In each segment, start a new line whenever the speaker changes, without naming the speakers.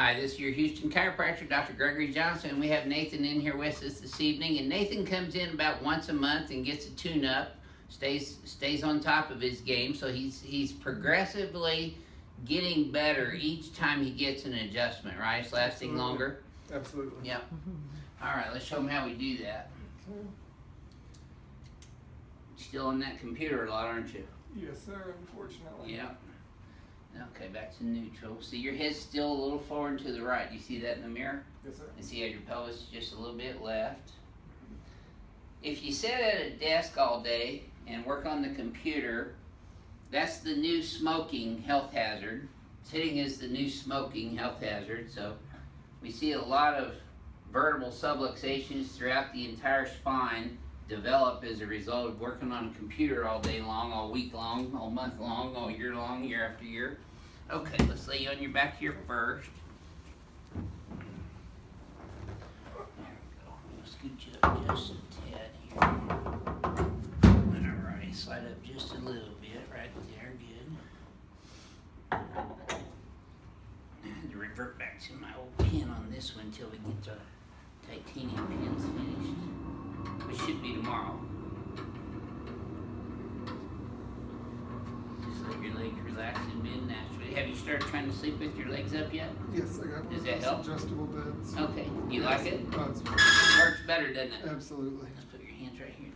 Hi, this is your Houston chiropractor, Dr. Gregory Johnson. We have Nathan in here with us this evening, and Nathan comes in about once a month and gets a tune-up, stays stays on top of his game, so he's he's progressively getting better each time he gets an adjustment. Right, it's lasting
Absolutely.
longer.
Absolutely.
Yep. All right, let's show him how we do that. Still on that computer a lot, aren't you?
Yes, sir. Unfortunately.
Yep. Okay, back to neutral. See, your head's still a little forward to the right. You see that in the mirror?
Yes, sir.
And see how your pelvis is just a little bit left. If you sit at a desk all day and work on the computer, that's the new smoking health hazard. Sitting is the new smoking health hazard. So we see a lot of vertebral subluxations throughout the entire spine develop as a result of working on a computer all day long, all week long, all month long, all year long, year after year. Okay, let's lay you on your back here first. There we go. Scooch you up just a tad here. Alright, slide up just a little bit right there, good. And revert back to my old pin on this one until we get the titanium pins finished, which should be tomorrow. Just let your legs relax and bend naturally. Have you started trying to sleep with your legs up yet?
Yes, I got one
Does that help?
adjustable beds.
Okay, you like it?
Oh, it's,
Works better, doesn't it?
absolutely.
Let's put your hands right here.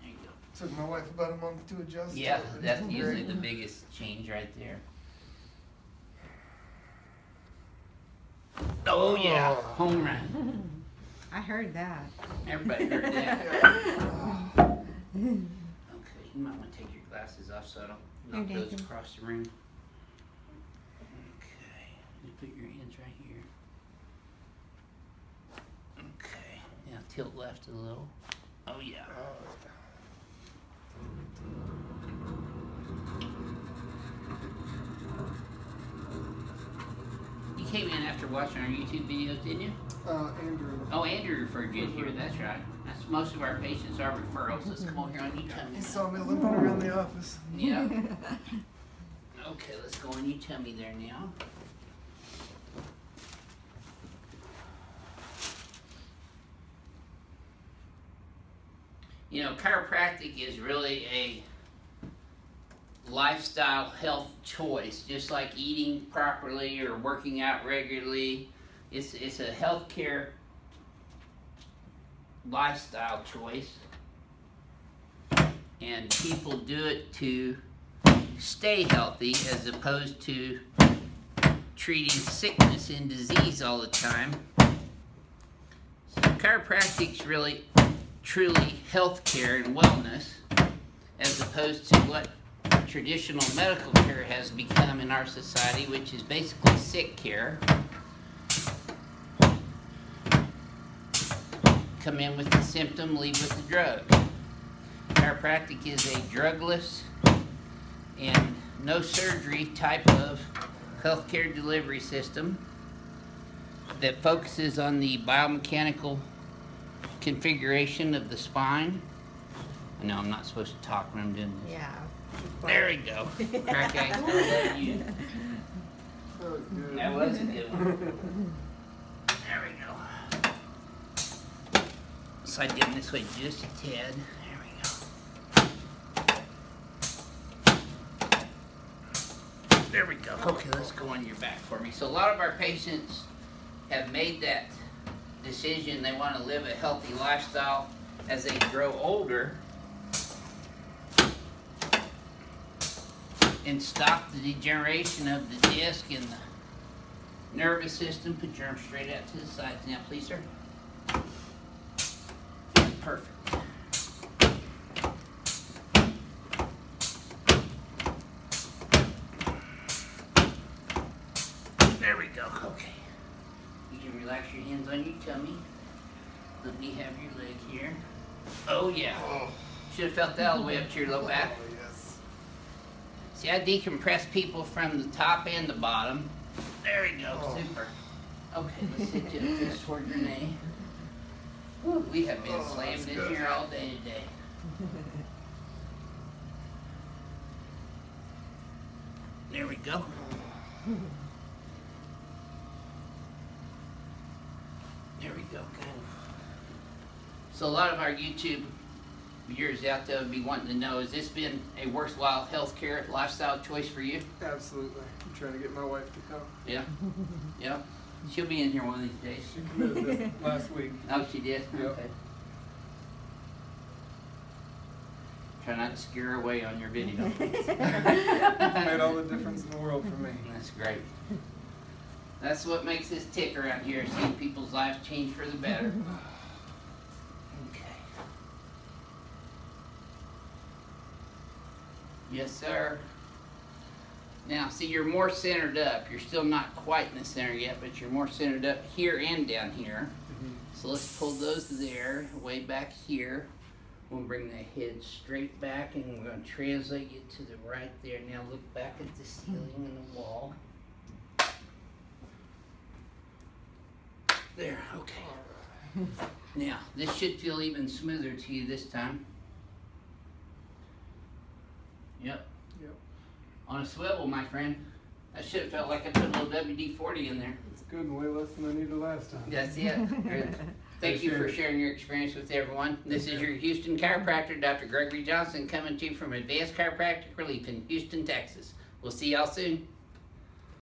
There you go.
Took my wife about a month to adjust.
Yeah,
it.
that's usually the biggest change right there. Oh, oh yeah,
Oh.
home run.
I heard that.
Everybody heard that. Okay, you might want to take your glasses off so I don't knock
Here,
those
Nathan.
across the room. Okay, you put your hands right here. Okay, now tilt left a little. Oh yeah.
Oh,
came in after watching our YouTube videos, didn't you?
uh, Andrew.
Oh, Andrew referred you here. That's right. That's most of our patients are referrals. Let's come over here on you. Tell.
He saw me limping around the office.
Yeah. Okay, let's go on you tummy there now. You know, chiropractic is really a lifestyle health choice, just like eating properly or working out regularly. It's it's a healthcare lifestyle choice. And people do it to stay healthy as opposed to treating sickness and disease all the time. So chiropractic's really truly healthcare and wellness as opposed to what traditional medical care has become in our society, which is basically sick care. Come in with the symptom, leave with the drug. Chiropractic is a drugless and no surgery type of healthcare delivery system that focuses on the biomechanical configuration of the spine. I know I'm not supposed to talk when I'm doing this.
Yeah.
There we go. Crack eggs. Was that you?
Was good.
That was a good one. There we go. Slide down this way just a tad. There we go. There we go. Okay, let's go on your back for me. So a lot of our patients have made that decision. They want to live a healthy lifestyle as they grow older and stop the degeneration of the disc and the nervous system. Put your arm straight out to the sides now, please, sir. Perfect. There we go. Okay. You can relax your hands on your tummy. Let me have your leg here. Oh, yeah.
Oh.
Should have felt that all the way up to your low back. See, I decompress people from the top and the bottom. There we go,
Oh.
super. Okay, let's hit you just toward. Whew, we have been
Oh,
slammed in
good.
here all day today. There we go. There we go. Good. So a lot of our YouTube viewers out there would be wanting to know: Has this been a worthwhile healthcare lifestyle choice for you?
Absolutely. I'm trying to get my wife to come.
Yeah. Yep. She'll be in here one of these days.
She committed last week.
Oh, she did?
Yep.
Okay. Try not to scare her away on your video.
It's made all the difference in the world for me.
That's great. That's what makes this tick around here, seeing people's lives change for the better. Yes, sir. Now, see, you're more centered up. You're still not quite in the center yet, but you're more centered up here and down here. Mm-hmm. So let's pull those there, way back here. We'll bring the head straight back and we're going to translate you to the right there. Now look back at the ceiling and the wall. There, okay. Now, this should feel even smoother to you this time. Yep.
Yep.
On a swivel, my friend. That should have felt like I put a little WD-40 in there.
It's good and way less than I needed last time.
That's it. Good. Thank you for sharing your experience with everyone. This is your Houston chiropractor, Dr. Gregory Johnson, coming to you from Advanced Chiropractic Relief in Houston, Texas. We'll see y'all soon.